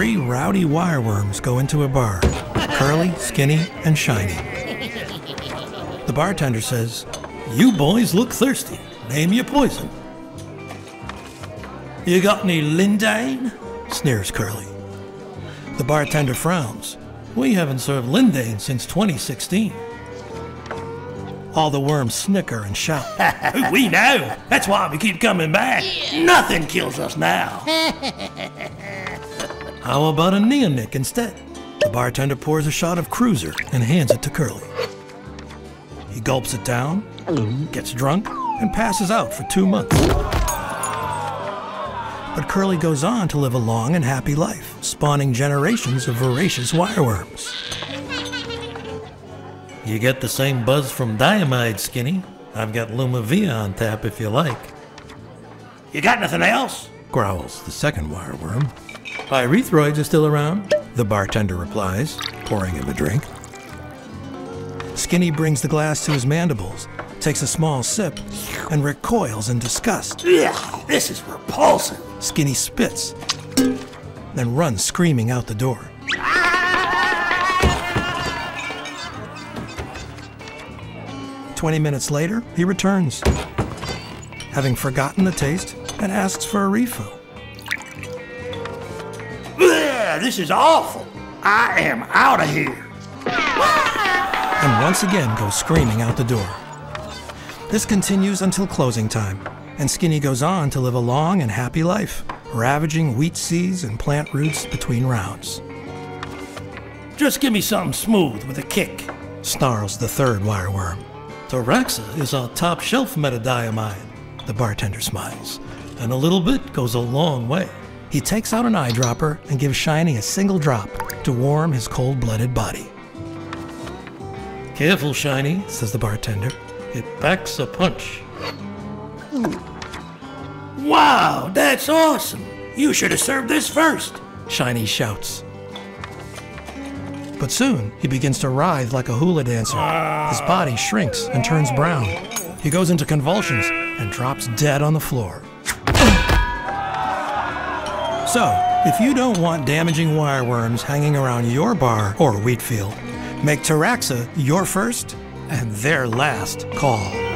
Three rowdy wireworms go into a bar Curly, Skinny, and Shiny. The bartender says, You boys look thirsty. Name your poison. You got any Lindane? sneers Curly. The bartender frowns. We haven't served Lindane since 2016. All the worms snicker and shout. we know. That's why we keep coming back. Nothing kills us now. How about a neonic instead? The bartender pours a shot of Cruiser and hands it to Curly. He gulps it down, gets drunk, and passes out for two months. But Curly goes on to live a long and happy life, spawning generations of voracious wireworms. You get the same buzz from Diamide, Skinny. I've got Lumivia on tap if you like. You got nothing else? Growls the second wireworm. Pyrethroids are still around, the bartender replies, pouring him a drink. Skinny brings the glass to his mandibles, takes a small sip, and recoils in disgust. Ugh, this is repulsive. Skinny spits, then runs screaming out the door. Twenty minutes later, he returns, having forgotten the taste, and asks for a refill. Ugh, this is awful. I am out of here. and once again goes screaming out the door. This continues until closing time, and Skinny goes on to live a long and happy life, ravaging wheat seeds and plant roots between rounds. Just give me something smooth with a kick. Snarls the third wireworm. Teraxxa is our top shelf metadiamide. The bartender smiles. And a little bit goes a long way. He takes out an eyedropper and gives Shiny a single drop to warm his cold blooded body. Careful, Shiny, says the bartender. It packs a punch. Wow, that's awesome. You should have served this first. Shiny shouts. But soon he begins to writhe like a hula dancer. His body shrinks and turns brown. He goes into convulsions and drops dead on the floor. So, if you don't want damaging wireworms hanging around your bar or wheat field, make Teraxxa your first and their last call.